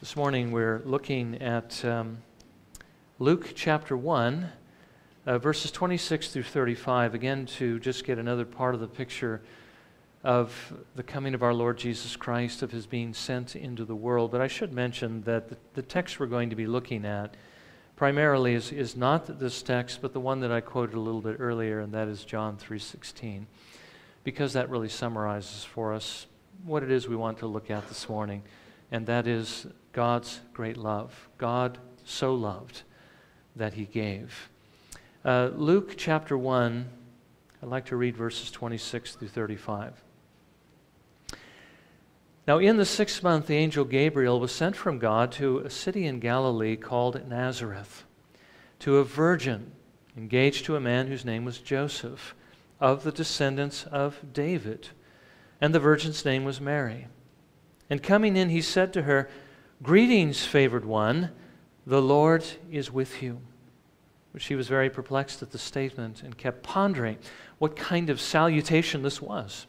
This morning we're looking at um, Luke chapter 1, uh, verses 26 through 35, again to just get another part of the picture of the coming of our Lord Jesus Christ, of his being sent into the world. But I should mention that the, the text we're going to be looking at primarily is, is not this text, but the one that I quoted a little bit earlier, and that is John 3.16, because that really summarizes for us what it is we want to look at this morning, and that is God's great love. God so loved that he gave. Uh, Luke chapter 1, I'd like to read verses 26 through 35. Now, in the sixth month, the angel Gabriel was sent from God to a city in Galilee called Nazareth, to a virgin engaged to a man whose name was Joseph, of the descendants of David. And the virgin's name was Mary. And coming in, he said to her, Greetings, favored one, the Lord is with you. But she was very perplexed at the statement and kept pondering what kind of salutation this was.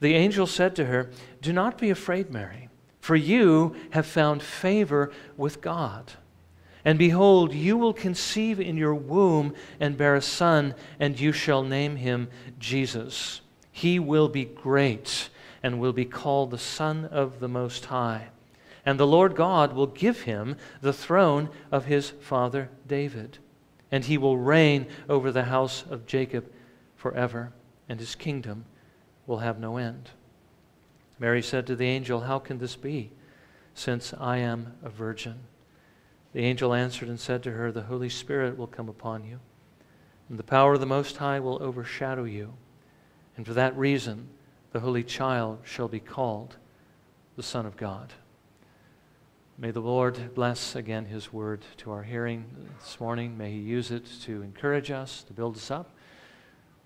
The angel said to her, Do not be afraid, Mary, for you have found favor with God. And behold, you will conceive in your womb and bear a son, and you shall name him Jesus. He will be great and will be called the Son of the Most High. And the Lord God will give him the throne of his father David, and he will reign over the house of Jacob forever, and his kingdom will have no end. Mary said to the angel, How can this be, since I am a virgin? The angel answered and said to her, The Holy Spirit will come upon you, and the power of the Most High will overshadow you. And for that reason, the Holy Child shall be called the Son of God. May the Lord bless again His word to our hearing this morning. May He use it to encourage us, to build us up,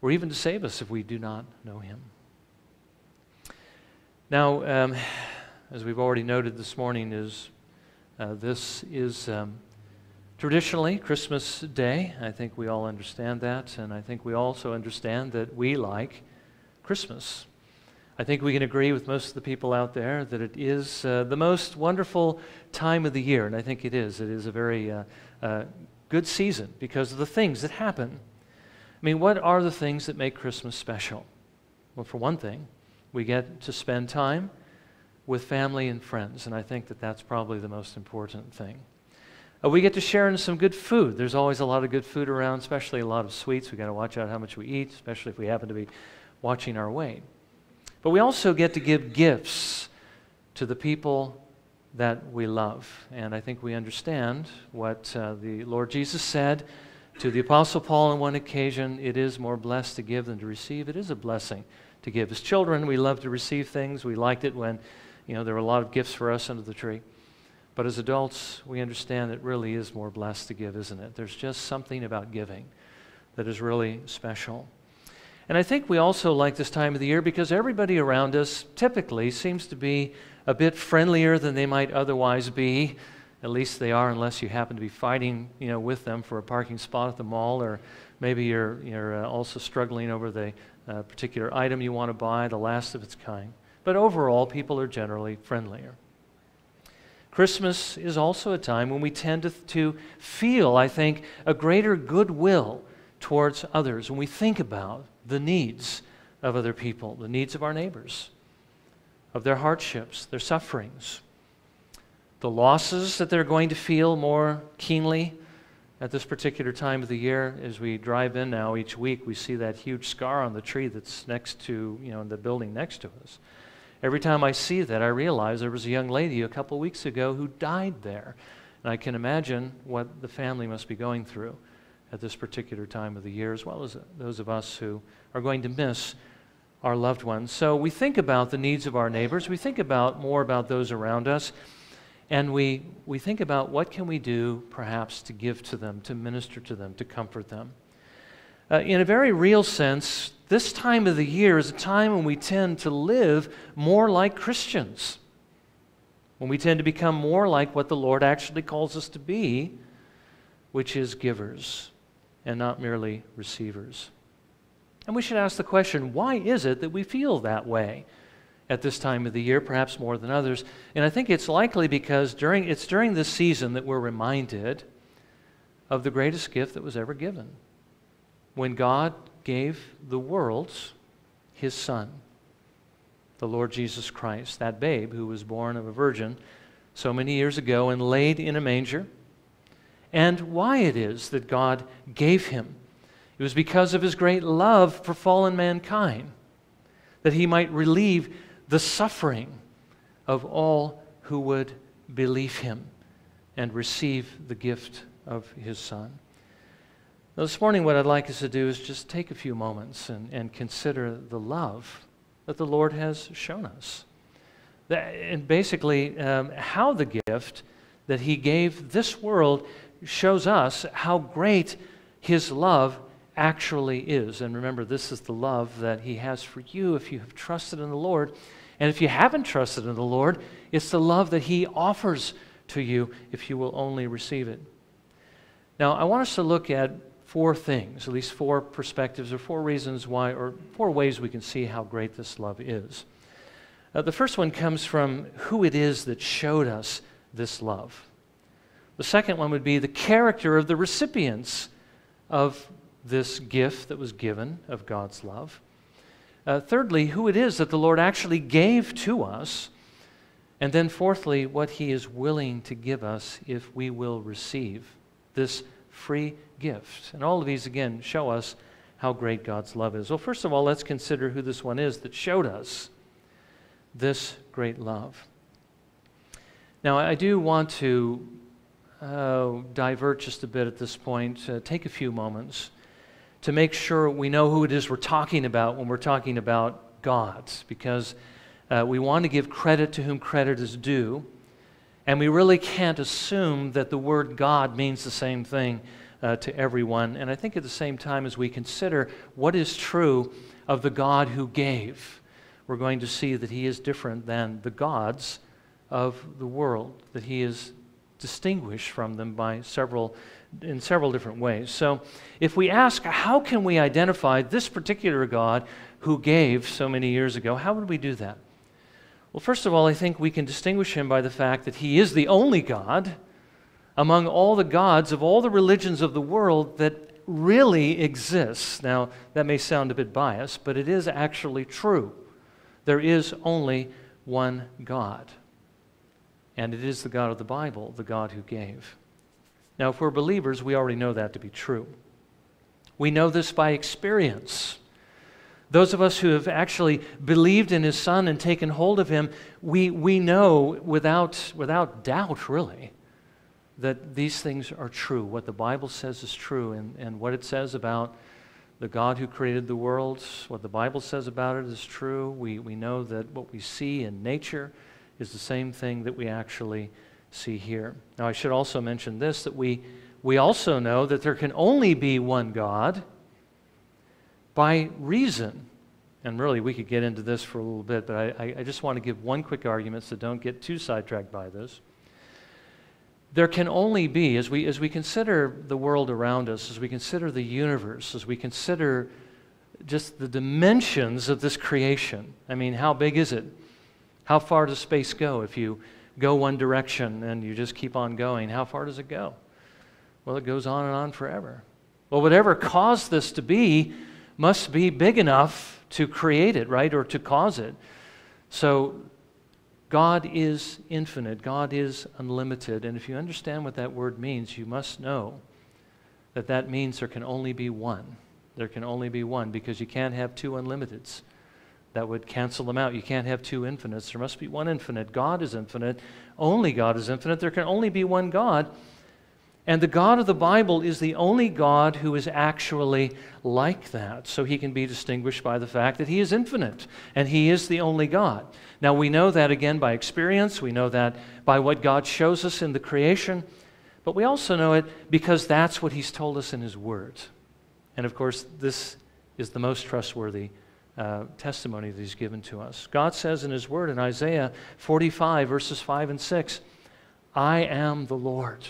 or even to save us if we do not know Him. Now, um, as we've already noted this morning, is uh, this is um, traditionally Christmas Day. I think we all understand that, and I think we also understand that we like Christmas. I think we can agree with most of the people out there that it is uh, the most wonderful time of the year, and I think it is. It is a very uh, uh, good season because of the things that happen. I mean, what are the things that make Christmas special? Well, for one thing, we get to spend time with family and friends, and I think that that's probably the most important thing. Uh, we get to share in some good food. There's always a lot of good food around, especially a lot of sweets. We've got to watch out how much we eat, especially if we happen to be watching our weight. But we also get to give gifts to the people that we love. And I think we understand what uh, the Lord Jesus said to the Apostle Paul on one occasion it is more blessed to give than to receive. It is a blessing to give. As children, we love to receive things. We liked it when, you know, there were a lot of gifts for us under the tree. But as adults, we understand it really is more blessed to give, isn't it? There's just something about giving that is really special. And I think we also like this time of the year because everybody around us typically seems to be a bit friendlier than they might otherwise be. At least they are, unless you happen to be fighting, you know, with them for a parking spot at the mall, or maybe you're, you're uh, also struggling over the uh, particular item you want to buy, the last of its kind. But overall, people are generally friendlier. Christmas is also a time when we tend to, to feel, I think, a greater goodwill towards others when we think about the needs of other people, the needs of our neighbors, of their hardships, their sufferings, the losses that they're going to feel more keenly at this particular time of the year, as we drive in now each week, we see that huge scar on the tree that's next to, you know, in the building next to us. Every time I see that, I realize there was a young lady a couple weeks ago who died there. And I can imagine what the family must be going through at this particular time of the year, as well as those of us who are going to miss our loved ones. So we think about the needs of our neighbors. We think about more about those around us. And we, we think about what can we do perhaps to give to them, to minister to them, to comfort them. Uh, in a very real sense, this time of the year is a time when we tend to live more like Christians, when we tend to become more like what the Lord actually calls us to be, which is givers and not merely receivers. And we should ask the question why is it that we feel that way at this time of the year, perhaps more than others. And I think it's likely because during, it's during this season that we're reminded of the greatest gift that was ever given. When God gave the world his Son, the Lord Jesus Christ, that babe who was born of a virgin so many years ago and laid in a manger, and why it is that God gave him. It was because of his great love for fallen mankind, that he might relieve the suffering of all who would believe him and receive the gift of his Son. Now, this morning, what I'd like us to do is just take a few moments and, and consider the love that the Lord has shown us. That, and basically, um, how the gift that he gave this world shows us how great his love actually is. And remember, this is the love that he has for you if you have trusted in the Lord. And if you haven't trusted in the Lord, it's the love that he offers to you if you will only receive it. Now, I want us to look at four things, at least four perspectives or four reasons why, or four ways we can see how great this love is. Uh, the first one comes from who it is that showed us this love. The second one would be the character of the recipients of this gift that was given of God's love. Uh, thirdly, who it is that the Lord actually gave to us. And then, fourthly, what He is willing to give us if we will receive this free gift. And all of these, again, show us how great God's love is. Well, first of all, let's consider who this one is that showed us this great love. Now, I do want to uh, divert just a bit at this point, uh, take a few moments to make sure we know who it is we're talking about when we're talking about gods, because uh, we want to give credit to whom credit is due. And we really can't assume that the word God means the same thing uh, to everyone. And I think at the same time, as we consider what is true of the God who gave, we're going to see that he is different than the gods of the world, that he is distinguished from them by several in several different ways. So, if we ask, how can we identify this particular God who gave so many years ago, how would we do that? Well, first of all, I think we can distinguish him by the fact that he is the only God among all the gods of all the religions of the world that really exists. Now, that may sound a bit biased, but it is actually true. There is only one God. And it is the God of the Bible, the God who gave. Now, if we're believers, we already know that to be true. We know this by experience. Those of us who have actually believed in his son and taken hold of him, we, we know without, without doubt, really, that these things are true. What the Bible says is true, and, and what it says about the God who created the world, what the Bible says about it is true. We, we know that what we see in nature is the same thing that we actually see here. Now, I should also mention this that we, we also know that there can only be one God by reason. And really, we could get into this for a little bit, but I, I just want to give one quick argument so don't get too sidetracked by this. There can only be, as we, as we consider the world around us, as we consider the universe, as we consider just the dimensions of this creation, I mean, how big is it? How far does space go if you go one direction and you just keep on going? How far does it go? Well, it goes on and on forever. Well, whatever caused this to be must be big enough to create it, right? Or to cause it. So God is infinite, God is unlimited. And if you understand what that word means, you must know that that means there can only be one. There can only be one because you can't have two unlimiteds that would cancel them out. You can't have two infinites. There must be one infinite. God is infinite. Only God is infinite. There can only be one God. And the God of the Bible is the only God who is actually like that. So he can be distinguished by the fact that he is infinite and he is the only God. Now we know that again by experience. We know that by what God shows us in the creation. But we also know it because that's what he's told us in his word. And of course, this is the most trustworthy uh, testimony that he's given to us. God says in his word in Isaiah 45, verses 5 and 6, I am the Lord,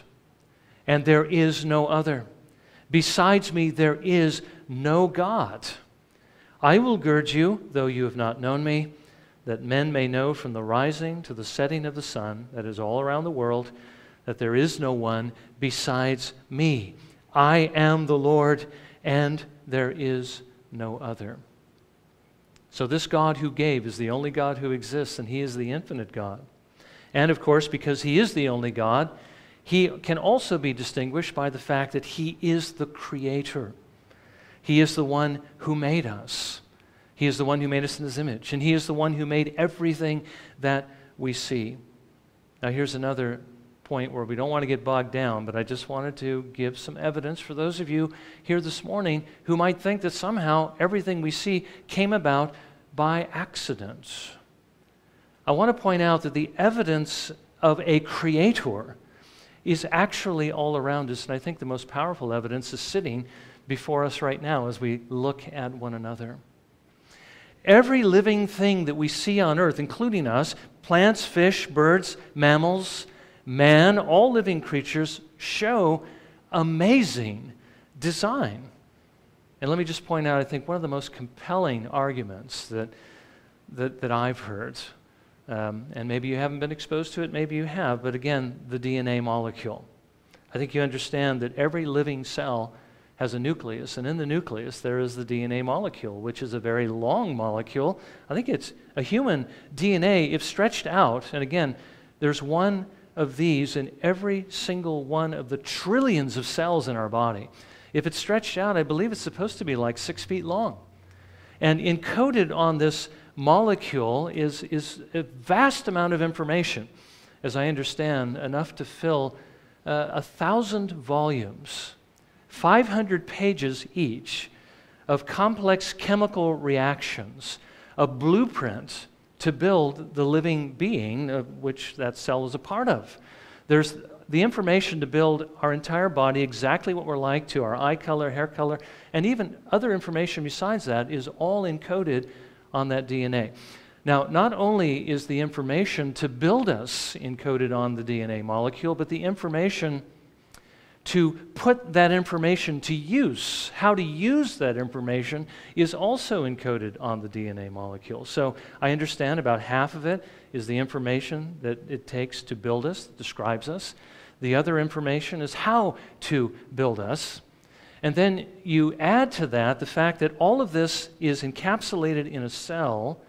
and there is no other. Besides me, there is no God. I will gird you, though you have not known me, that men may know from the rising to the setting of the sun, that is all around the world, that there is no one besides me. I am the Lord, and there is no other. So, this God who gave is the only God who exists, and He is the infinite God. And of course, because He is the only God, He can also be distinguished by the fact that He is the Creator. He is the one who made us. He is the one who made us in His image, and He is the one who made everything that we see. Now, here's another point where we don't want to get bogged down, but I just wanted to give some evidence for those of you here this morning who might think that somehow everything we see came about by accident. I want to point out that the evidence of a creator is actually all around us, and I think the most powerful evidence is sitting before us right now as we look at one another. Every living thing that we see on earth, including us, plants, fish, birds, mammals, man, all living creatures, show amazing design. And let me just point out, I think, one of the most compelling arguments that, that, that I've heard, um, and maybe you haven't been exposed to it, maybe you have, but again, the DNA molecule. I think you understand that every living cell has a nucleus, and in the nucleus there is the DNA molecule, which is a very long molecule. I think it's a human DNA, if stretched out, and again, there's one of these in every single one of the trillions of cells in our body. If it's stretched out, I believe it's supposed to be like six feet long. And encoded on this molecule is, is a vast amount of information, as I understand, enough to fill uh, a thousand volumes, 500 pages each, of complex chemical reactions, a blueprint to build the living being of which that cell is a part of. There's the information to build our entire body, exactly what we're like, to our eye color, hair color, and even other information besides that is all encoded on that DNA. Now, not only is the information to build us encoded on the DNA molecule, but the information to put that information to use, how to use that information, is also encoded on the DNA molecule. So I understand about half of it is the information that it takes to build us, describes us. The other information is how to build us. And then you add to that the fact that all of this is encapsulated in a cell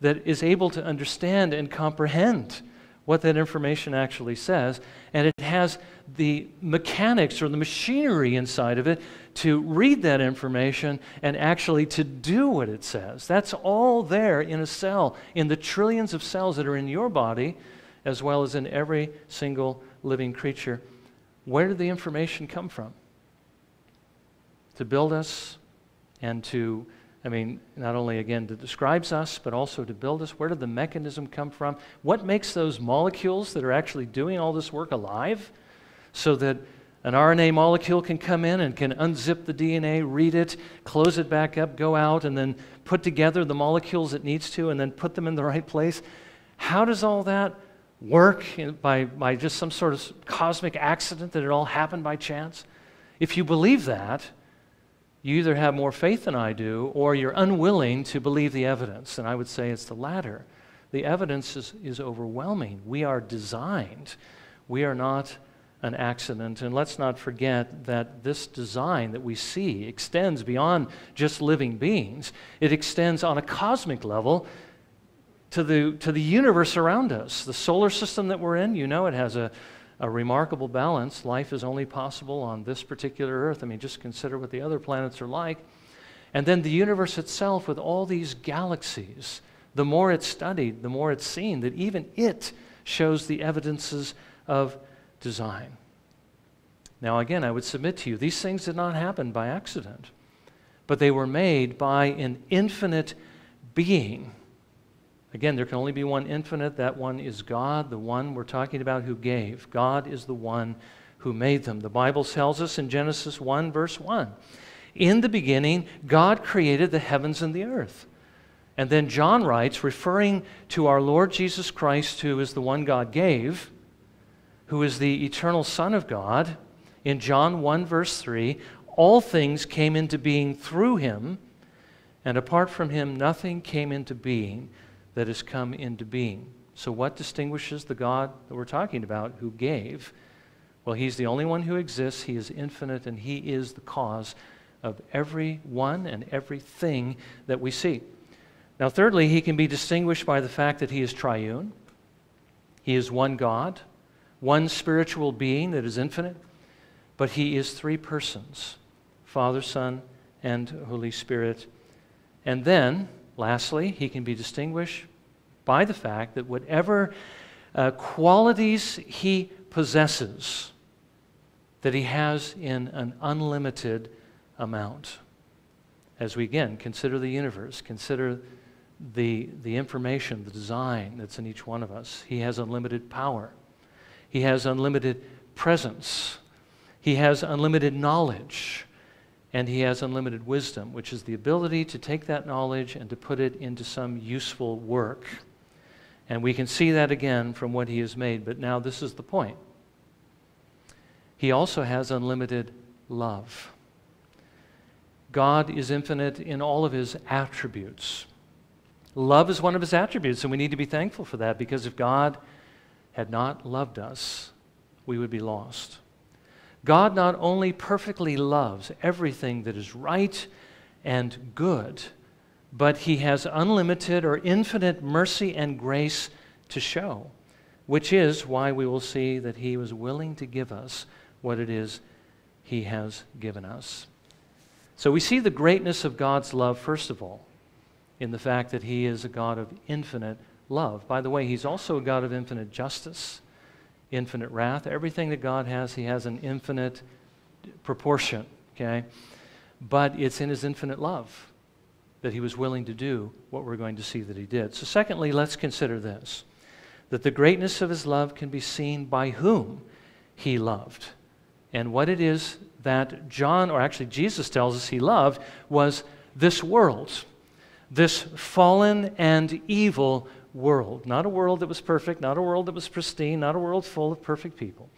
that is able to understand and comprehend what that information actually says. And it has the mechanics or the machinery inside of it to read that information and actually to do what it says. That's all there in a cell, in the trillions of cells that are in your body, as well as in every single living creature. Where did the information come from? To build us and to I mean, not only again that describes us, but also to build us. Where did the mechanism come from? What makes those molecules that are actually doing all this work alive so that an RNA molecule can come in and can unzip the DNA, read it, close it back up, go out, and then put together the molecules it needs to, and then put them in the right place? How does all that work by, by just some sort of cosmic accident that it all happened by chance? If you believe that, you either have more faith than I do, or you're unwilling to believe the evidence. And I would say it's the latter. The evidence is, is overwhelming. We are designed, we are not an accident. And let's not forget that this design that we see extends beyond just living beings, it extends on a cosmic level. To the, to the universe around us, the solar system that we're in, you know, it has a, a remarkable balance. Life is only possible on this particular Earth. I mean, just consider what the other planets are like. And then the universe itself, with all these galaxies, the more it's studied, the more it's seen that even it shows the evidences of design. Now, again, I would submit to you, these things did not happen by accident, but they were made by an infinite being Again, there can only be one infinite. That one is God, the one we're talking about who gave. God is the one who made them. The Bible tells us in Genesis 1, verse 1 In the beginning, God created the heavens and the earth. And then John writes, referring to our Lord Jesus Christ, who is the one God gave, who is the eternal Son of God, in John 1, verse 3, all things came into being through him, and apart from him, nothing came into being that has come into being. So, what distinguishes the God that we're talking about who gave? Well, He's the only one who exists. He is infinite, and He is the cause of every one and everything that we see. Now, thirdly, He can be distinguished by the fact that He is triune. He is one God, one spiritual being that is infinite, but He is three persons Father, Son, and Holy Spirit. And then, lastly, He can be distinguished by the fact that whatever uh, qualities he possesses, that he has in an unlimited amount. As we again consider the universe, consider the, the information, the design that's in each one of us, he has unlimited power. He has unlimited presence. He has unlimited knowledge. And he has unlimited wisdom, which is the ability to take that knowledge and to put it into some useful work. And we can see that again from what he has made. But now this is the point. He also has unlimited love. God is infinite in all of his attributes. Love is one of his attributes, and we need to be thankful for that because if God had not loved us, we would be lost. God not only perfectly loves everything that is right and good, but he has unlimited or infinite mercy and grace to show, which is why we will see that he was willing to give us what it is he has given us. So we see the greatness of God's love, first of all, in the fact that he is a God of infinite love. By the way, he's also a God of infinite justice, infinite wrath. Everything that God has, he has an infinite proportion, okay? But it's in his infinite love that he was willing to do what we're going to see that he did. So, secondly, let's consider this that the greatness of his love can be seen by whom he loved. And what it is that John, or actually Jesus tells us he loved, was this world, this fallen and evil world. Not a world that was perfect, not a world that was pristine, not a world full of perfect people,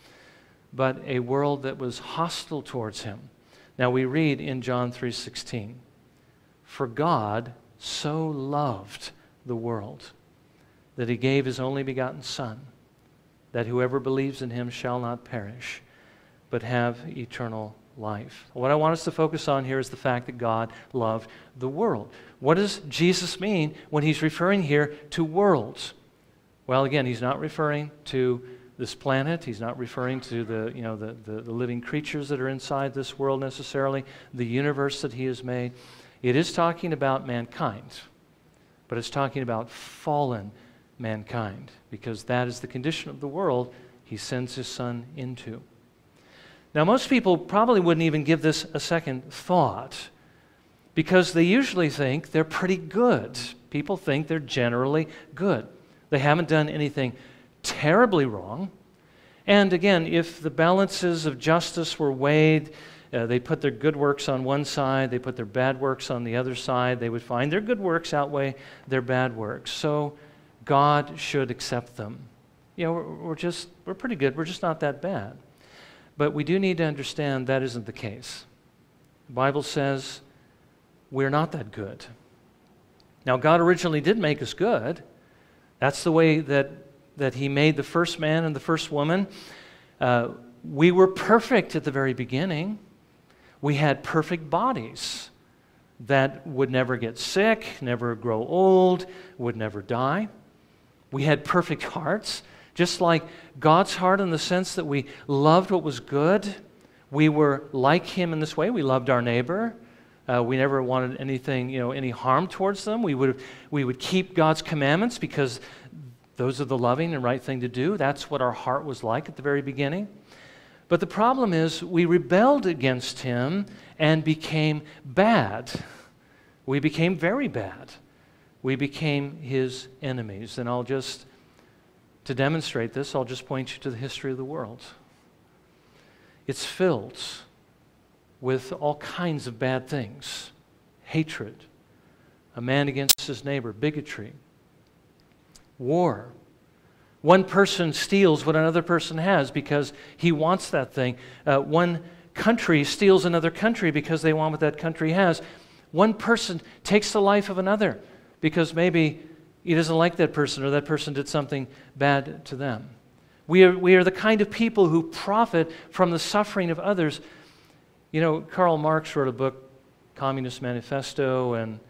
but a world that was hostile towards him. Now we read in John 3:16. For God so loved the world that he gave his only begotten Son, that whoever believes in him shall not perish, but have eternal life. What I want us to focus on here is the fact that God loved the world. What does Jesus mean when he's referring here to worlds? Well, again, he's not referring to this planet. He's not referring to the, you know, the, the, the living creatures that are inside this world necessarily, the universe that he has made. It is talking about mankind, but it's talking about fallen mankind because that is the condition of the world he sends his son into. Now, most people probably wouldn't even give this a second thought because they usually think they're pretty good. People think they're generally good. They haven't done anything terribly wrong. And again, if the balances of justice were weighed, uh, they put their good works on one side, they put their bad works on the other side, they would find their good works outweigh their bad works. So God should accept them. You know, we're, we're just, we're pretty good, we're just not that bad. But we do need to understand that isn't the case. The Bible says we're not that good. Now, God originally did make us good. That's the way that, that He made the first man and the first woman. Uh, we were perfect at the very beginning we had perfect bodies that would never get sick, never grow old, would never die. We had perfect hearts, just like God's heart in the sense that we loved what was good. We were like Him in this way. We loved our neighbor. Uh, we never wanted anything, you know, any harm towards them. We would, we would keep God's commandments because those are the loving and right thing to do. That's what our heart was like at the very beginning. But the problem is, we rebelled against him and became bad. We became very bad. We became his enemies. And I'll just, to demonstrate this, I'll just point you to the history of the world. It's filled with all kinds of bad things hatred, a man against his neighbor, bigotry, war, one person steals what another person has because he wants that thing. Uh, one country steals another country because they want what that country has. One person takes the life of another because maybe he doesn't like that person or that person did something bad to them. We are, we are the kind of people who profit from the suffering of others. You know, Karl Marx wrote a book, Communist Manifesto, and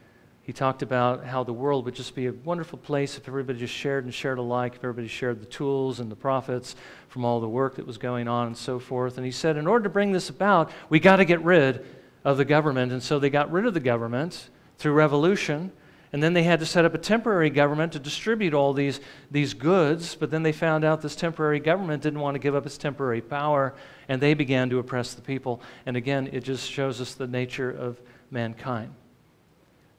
he talked about how the world would just be a wonderful place if everybody just shared and shared alike, if everybody shared the tools and the profits from all the work that was going on and so forth. And he said, in order to bring this about, we got to get rid of the government. And so they got rid of the government through revolution. And then they had to set up a temporary government to distribute all these, these goods. But then they found out this temporary government didn't want to give up its temporary power, and they began to oppress the people. And again, it just shows us the nature of mankind.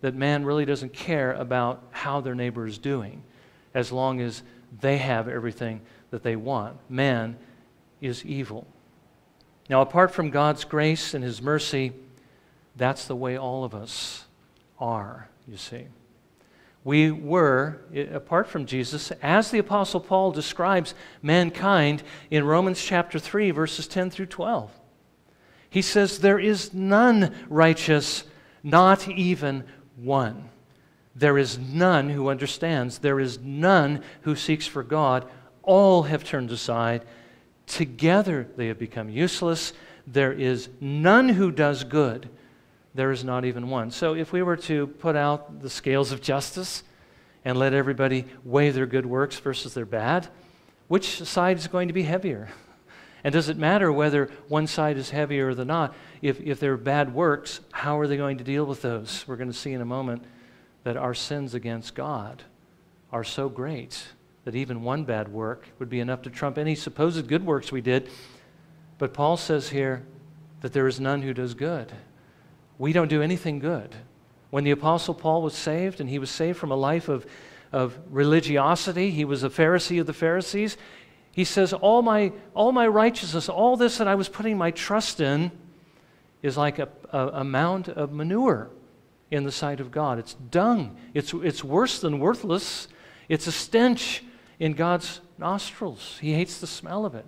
That man really doesn't care about how their neighbor is doing as long as they have everything that they want. Man is evil. Now, apart from God's grace and his mercy, that's the way all of us are, you see. We were, apart from Jesus, as the Apostle Paul describes mankind in Romans chapter 3, verses 10 through 12. He says, There is none righteous, not even one. There is none who understands. There is none who seeks for God. All have turned aside. Together they have become useless. There is none who does good there is not even one. So if we were to put out the scales of justice and let everybody weigh their good works versus their bad, which side is going to be heavier? And does it matter whether one side is heavier than not? If, if they're bad works, how are they going to deal with those? We're going to see in a moment that our sins against God are so great that even one bad work would be enough to trump any supposed good works we did. But Paul says here that there is none who does good we don't do anything good. When the Apostle Paul was saved, and he was saved from a life of, of religiosity, he was a Pharisee of the Pharisees. He says, all my, all my righteousness, all this that I was putting my trust in, is like a, a, a mound of manure in the sight of God. It's dung. It's, it's worse than worthless. It's a stench in God's nostrils. He hates the smell of it.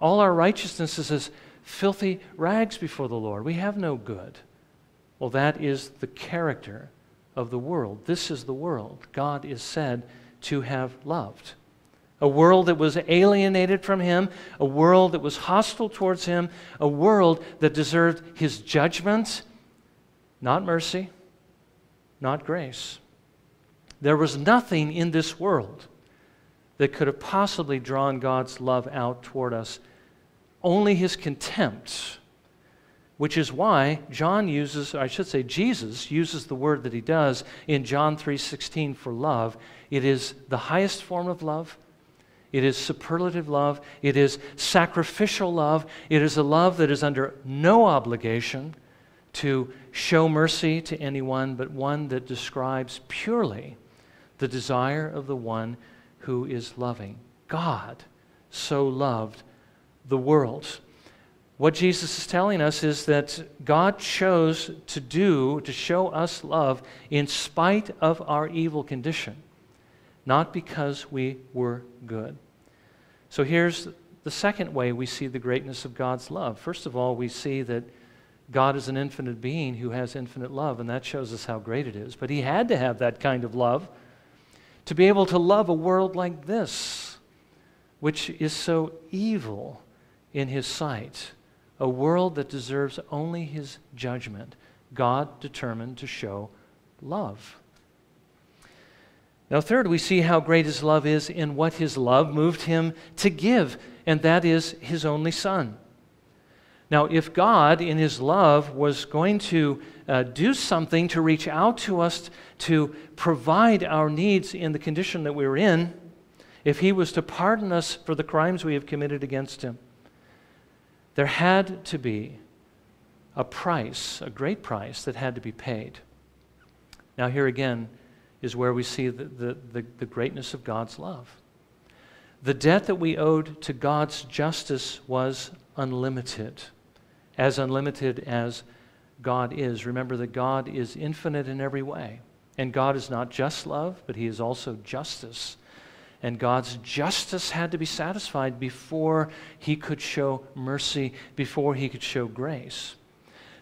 All our righteousness is as filthy rags before the Lord. We have no good. Well, that is the character of the world. This is the world God is said to have loved. A world that was alienated from him, a world that was hostile towards him, a world that deserved his judgment, not mercy, not grace. There was nothing in this world that could have possibly drawn God's love out toward us, only his contempt which is why John uses, I should say Jesus uses the word that he does in John 3:16 for love. It is the highest form of love. It is superlative love. It is sacrificial love. It is a love that is under no obligation to show mercy to anyone, but one that describes purely the desire of the one who is loving. God so loved the world what Jesus is telling us is that God chose to do, to show us love in spite of our evil condition, not because we were good. So here's the second way we see the greatness of God's love. First of all, we see that God is an infinite being who has infinite love, and that shows us how great it is. But He had to have that kind of love to be able to love a world like this, which is so evil in His sight a world that deserves only his judgment, God determined to show love. Now, third, we see how great his love is in what his love moved him to give, and that is his only son. Now, if God, in his love, was going to uh, do something to reach out to us to provide our needs in the condition that we were in, if he was to pardon us for the crimes we have committed against him, there had to be a price, a great price, that had to be paid. Now, here again is where we see the, the, the, the greatness of God's love. The debt that we owed to God's justice was unlimited, as unlimited as God is. Remember that God is infinite in every way. And God is not just love, but He is also justice and God's justice had to be satisfied before he could show mercy, before he could show grace.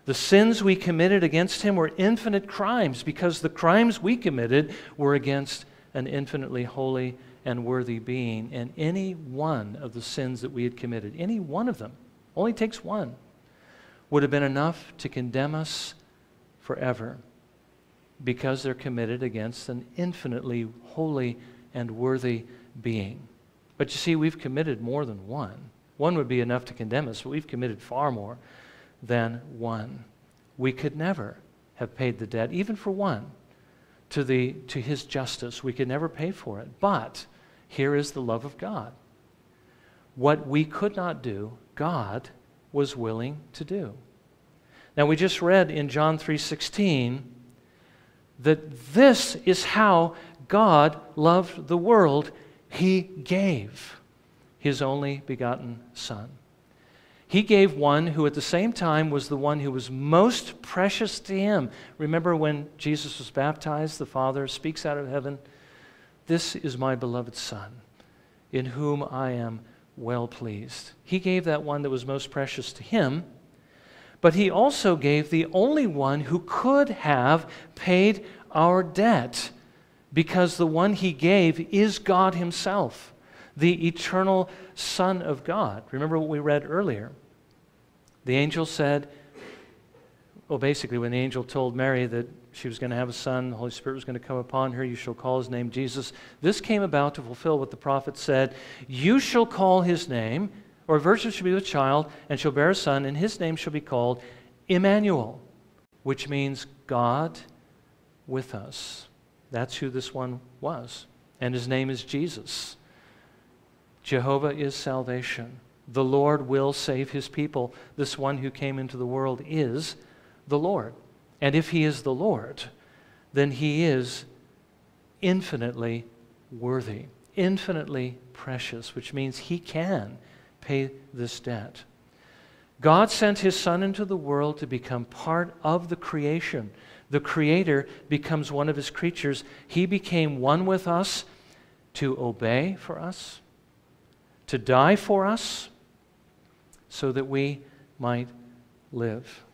The sins we committed against him were infinite crimes because the crimes we committed were against an infinitely holy and worthy being. And any one of the sins that we had committed, any one of them, only takes one, would have been enough to condemn us forever because they're committed against an infinitely holy and worthy being. But you see, we've committed more than one. One would be enough to condemn us, but we've committed far more than one. We could never have paid the debt, even for one, to, the, to his justice. We could never pay for it. But here is the love of God. What we could not do, God was willing to do. Now we just read in John 3:16 that this is how God loved the world. He gave his only begotten son. He gave one who at the same time was the one who was most precious to him. Remember when Jesus was baptized, the Father speaks out of heaven, This is my beloved Son, in whom I am well pleased. He gave that one that was most precious to him, but he also gave the only one who could have paid our debt, because the one he gave is God himself the eternal Son of God. Remember what we read earlier. The angel said, well, basically, when the angel told Mary that she was going to have a son, the Holy Spirit was going to come upon her, you shall call his name Jesus. This came about to fulfill what the prophet said You shall call his name, or a virgin shall be with child, and shall bear a son, and his name shall be called Emmanuel, which means God with us. That's who this one was. And his name is Jesus. Jehovah is salvation. The Lord will save his people. This one who came into the world is the Lord. And if he is the Lord, then he is infinitely worthy, infinitely precious, which means he can pay this debt. God sent his Son into the world to become part of the creation. The Creator becomes one of his creatures. He became one with us to obey for us, to die for us so that we might live.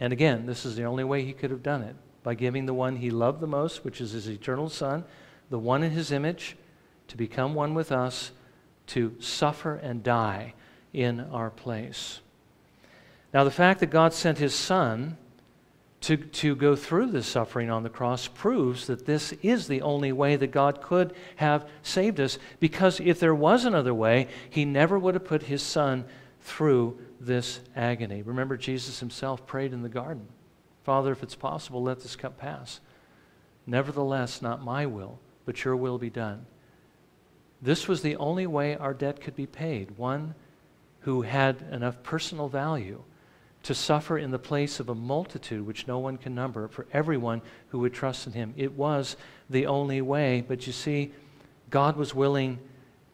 And again, this is the only way he could have done it by giving the one he loved the most, which is his eternal Son, the one in his image, to become one with us, to suffer and die in our place. Now, the fact that God sent his Son to, to go through this suffering on the cross proves that this is the only way that God could have saved us. Because if there was another way, He never would have put His Son through this agony. Remember, Jesus Himself prayed in the garden Father, if it's possible, let this cup pass. Nevertheless, not my will, but your will be done. This was the only way our debt could be paid. One who had enough personal value to suffer in the place of a multitude which no one can number for everyone who would trust in him. It was the only way, but you see, God was willing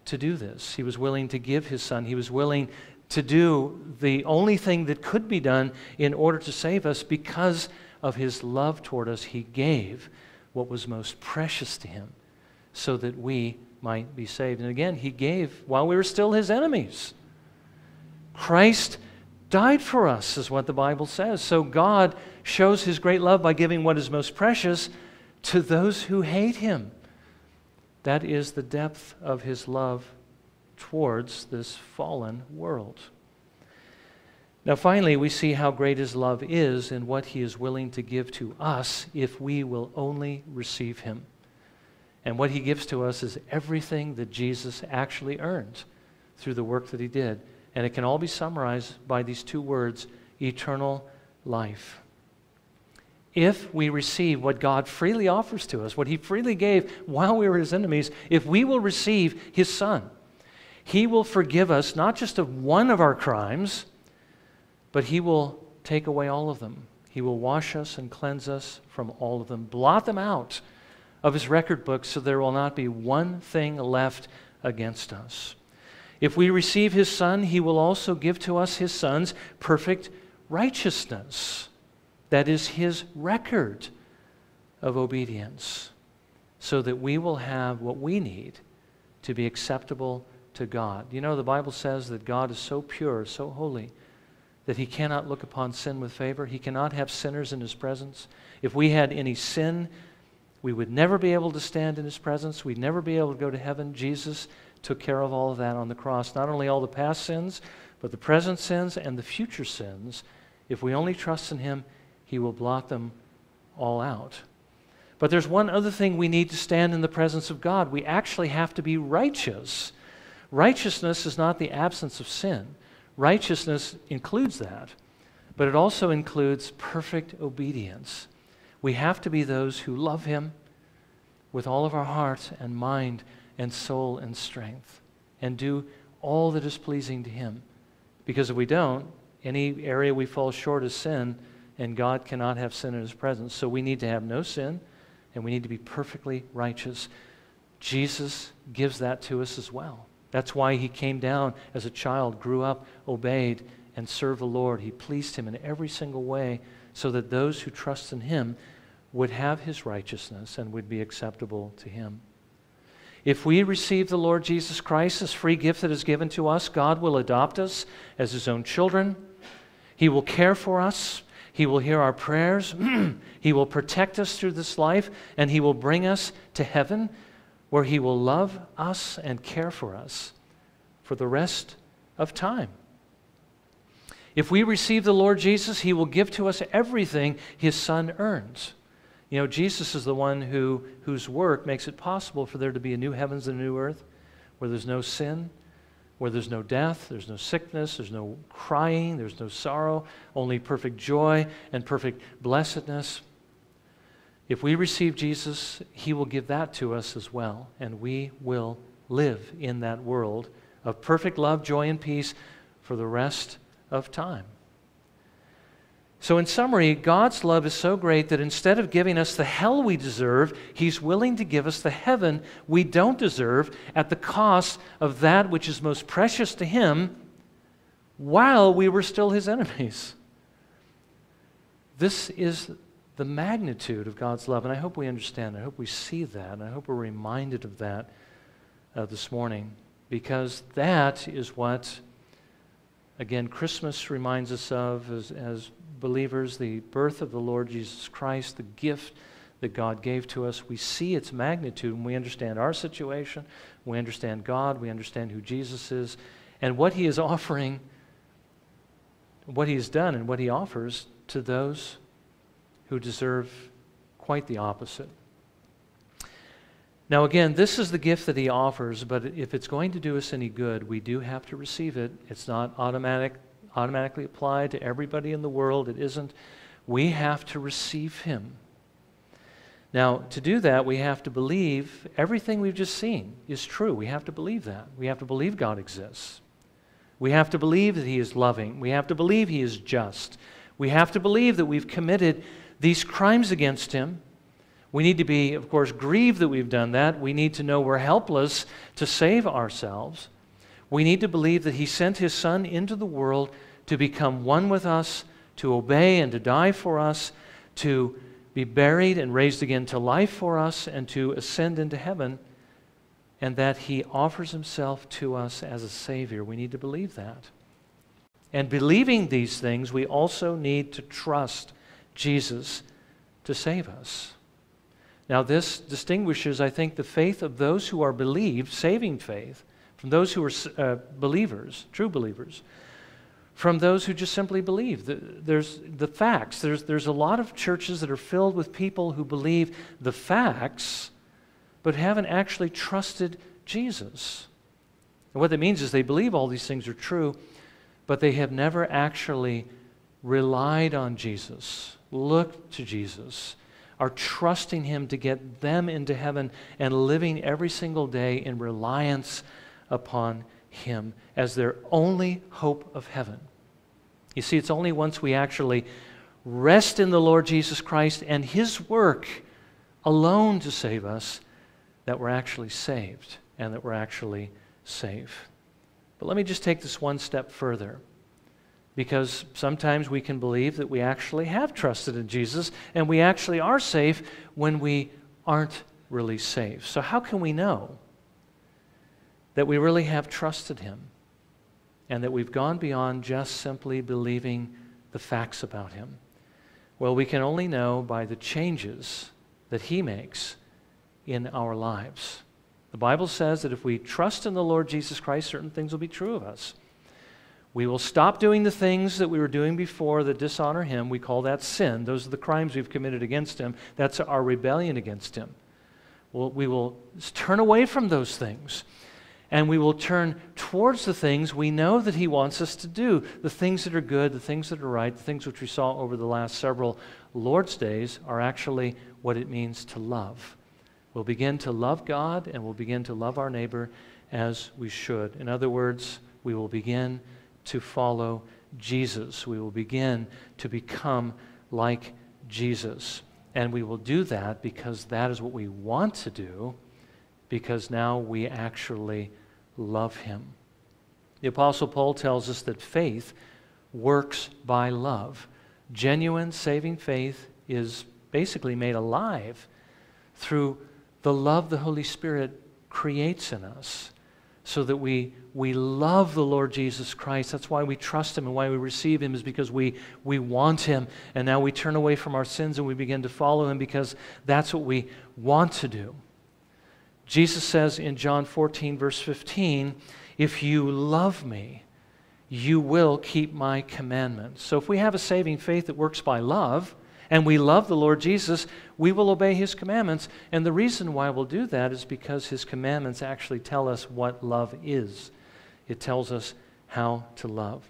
to do this. He was willing to give his son. He was willing to do the only thing that could be done in order to save us because of his love toward us. He gave what was most precious to him so that we might be saved. And again, he gave while we were still his enemies. Christ died for us, is what the Bible says. So God shows his great love by giving what is most precious to those who hate him. That is the depth of his love towards this fallen world. Now, finally, we see how great his love is and what he is willing to give to us if we will only receive him. And what he gives to us is everything that Jesus actually earned through the work that he did and it can all be summarized by these two words eternal life. If we receive what God freely offers to us, what He freely gave while we were His enemies, if we will receive His Son, He will forgive us not just of one of our crimes, but He will take away all of them. He will wash us and cleanse us from all of them, blot them out of His record book so there will not be one thing left against us. If we receive his Son, he will also give to us his Son's perfect righteousness. That is his record of obedience, so that we will have what we need to be acceptable to God. You know, the Bible says that God is so pure, so holy, that he cannot look upon sin with favor. He cannot have sinners in his presence. If we had any sin We would never be able to stand in his presence. We'd never be able to go to heaven. Jesus took care of all of that on the cross. Not only all the past sins, but the present sins and the future sins. If we only trust in him, he will blot them all out. But there's one other thing we need to stand in the presence of God. We actually have to be righteous. Righteousness is not the absence of sin, righteousness includes that, but it also includes perfect obedience. We have to be those who love Him with all of our heart and mind and soul and strength and do all that is pleasing to Him. Because if we don't, any area we fall short is sin, and God cannot have sin in His presence. So we need to have no sin, and we need to be perfectly righteous. Jesus gives that to us as well. That's why He came down as a child, grew up, obeyed, and served the Lord. He pleased Him in every single way so that those who trust in Him would have His righteousness and would be acceptable to Him. If we receive the Lord Jesus Christ as free gift that is given to us, God will adopt us as His own children. He will care for us. He will hear our prayers. he will protect us through this life, and He will bring us to heaven where He will love us and care for us for the rest of time. If we receive the Lord Jesus, He will give to us everything His Son earns. You know, Jesus is the one who, whose work makes it possible for there to be a new heavens and a new earth where there's no sin, where there's no death, there's no sickness, there's no crying, there's no sorrow, only perfect joy and perfect blessedness. If we receive Jesus, He will give that to us as well, and we will live in that world of perfect love, joy, and peace for the rest of time. So, in summary, God's love is so great that instead of giving us the hell we deserve, He's willing to give us the heaven we don't deserve at the cost of that which is most precious to Him while we were still His enemies. This is the magnitude of God's love, and I hope we understand. I hope we see that, and I hope we're reminded of that uh, this morning, because that is what, again, Christmas reminds us of as, as believers, the birth of the Lord Jesus Christ, the gift that God gave to us. We see its magnitude and we understand our situation, we understand God, we understand who Jesus is, and what He is offering, what He has done, and what He offers to those who deserve quite the opposite. Now, again, this is the gift that he offers, but if it's going to do us any good, we do have to receive it. It's not automatic automatically applied to everybody in the world. It isn't. We have to receive Him. Now, to do that, we have to believe everything we've just seen is true. We have to believe that. We have to believe God exists. We have to believe that He is loving. We have to believe He is just. We have to believe that we've committed these crimes against Him. We need to be, of course, grieved that we've done that. We need to know we're helpless to save ourselves. We need to believe that He sent His Son into the world to become one with us, to obey and to die for us, to be buried and raised again to life for us, and to ascend into heaven, and that He offers Himself to us as a Savior. We need to believe that. And believing these things, we also need to trust Jesus to save us. Now, this distinguishes, I think, the faith of those who are believed, saving faith, from those who are uh, believers, true believers, from those who just simply believe. There's the facts. There's, there's a lot of churches that are filled with people who believe the facts, but haven't actually trusted Jesus. And what that means is they believe all these things are true, but they have never actually relied on Jesus, looked to Jesus, are trusting Him to get them into heaven and living every single day in reliance upon Him as their only hope of heaven. You see, it's only once we actually rest in the Lord Jesus Christ and His work alone to save us that we're actually saved and that we're actually safe. But let me just take this one step further. Because sometimes we can believe that we actually have trusted in Jesus and we actually are safe when we aren't really safe. So, how can we know that we really have trusted Him? And that we've gone beyond just simply believing the facts about him? Well, we can only know by the changes that He makes in our lives. The Bible says that if we trust in the Lord Jesus Christ, certain things will be true of us. We will stop doing the things that we were doing before that dishonor Him. We call that sin. Those are the crimes we've committed against Him. That's our rebellion against Him. Well, we will turn away from those things and we will turn towards the things we know that He wants us to do the things that are good, the things that are right, the things which we saw over the last several Lord's days are actually what it means to love. We'll begin to love God and we'll begin to love our neighbor as we should. In other words, we will begin to follow Jesus. We will begin to become like Jesus. And we will do that because that is what we want to do, because now we actually love Him. The Apostle Paul tells us that faith works by love. Genuine saving faith is basically made alive through the love the Holy Spirit creates in us so that we, we love the Lord Jesus Christ. That's why we trust Him and why we receive Him, is because we, we want Him. And now we turn away from our sins and we begin to follow Him because that's what we want to do. Jesus says in John 14, verse 15, If you love me, you will keep my commandments. So if we have a saving faith that works by love, and we love the Lord Jesus, we will obey his commandments. And the reason why we'll do that is because his commandments actually tell us what love is, it tells us how to love.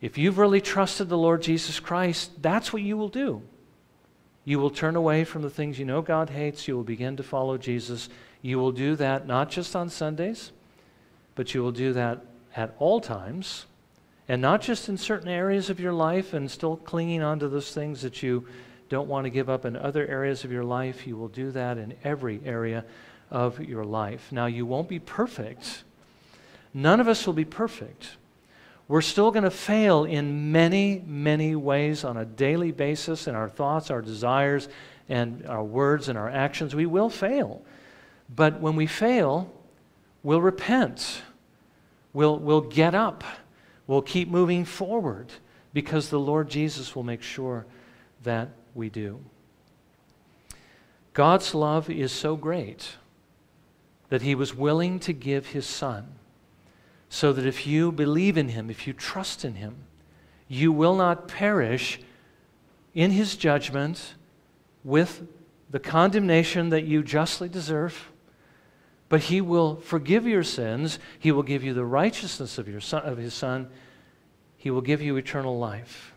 If you've really trusted the Lord Jesus Christ, that's what you will do. You will turn away from the things you know God hates. You will begin to follow Jesus. You will do that not just on Sundays, but you will do that at all times and not just in certain areas of your life and still clinging on to those things that you don't want to give up in other areas of your life. You will do that in every area of your life. Now, you won't be perfect. None of us will be perfect. We're still going to fail in many, many ways on a daily basis in our thoughts, our desires, and our words and our actions. We will fail. But when we fail, we'll repent. We'll, we'll get up We'll keep moving forward because the Lord Jesus will make sure that we do. God's love is so great that he was willing to give his son so that if you believe in him, if you trust in him, you will not perish in his judgment with the condemnation that you justly deserve but he will forgive your sins. He will give you the righteousness of, your son, of his Son. He will give you eternal life.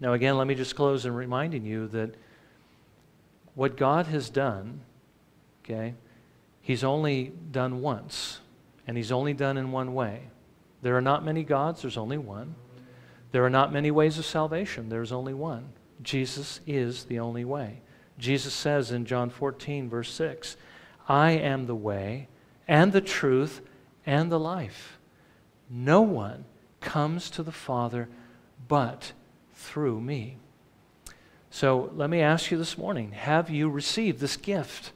Now, again, let me just close in reminding you that what God has done, okay, He's only done once, and He's only done in one way. There are not many gods, there's only one. There are not many ways of salvation, there's only one. Jesus is the only way. Jesus says in John 14, verse 6, I am the way and the truth and the life. No one comes to the Father but through me. So let me ask you this morning have you received this gift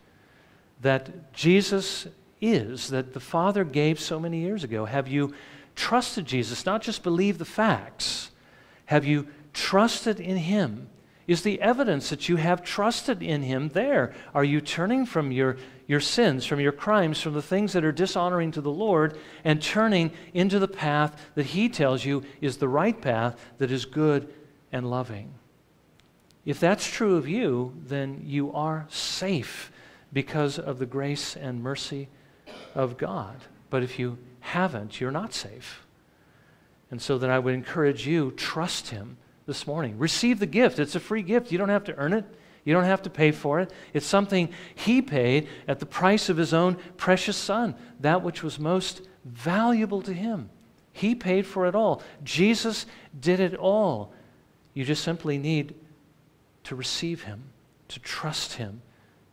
that Jesus is, that the Father gave so many years ago? Have you trusted Jesus, not just believe the facts? Have you trusted in Him? Is the evidence that you have trusted in Him there? Are you turning from your your sins, from your crimes, from the things that are dishonoring to the Lord, and turning into the path that He tells you is the right path that is good and loving. If that's true of you, then you are safe because of the grace and mercy of God. But if you haven't, you're not safe. And so then I would encourage you, trust Him this morning. Receive the gift. It's a free gift. You don't have to earn it. You don't have to pay for it. It's something He paid at the price of His own precious Son, that which was most valuable to Him. He paid for it all. Jesus did it all. You just simply need to receive Him, to trust Him,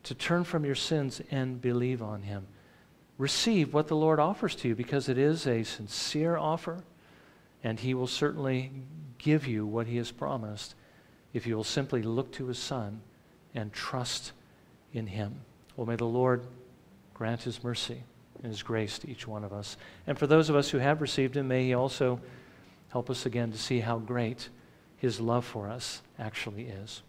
to turn from your sins and believe on Him. Receive what the Lord offers to you because it is a sincere offer, and He will certainly give you what He has promised if you will simply look to His Son and trust in Him. Well, may the Lord grant His mercy and His grace to each one of us. And for those of us who have received Him, may He also help us again to see how great His love for us actually is.